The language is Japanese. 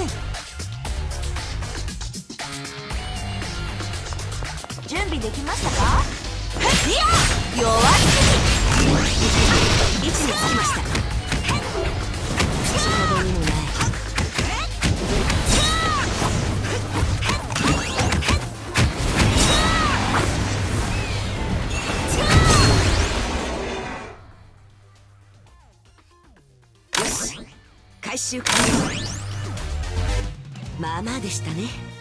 せん。準備できましたか？いや弱すぎ。位置につきました。口ほどにもない回収完了。まあまあでしたね。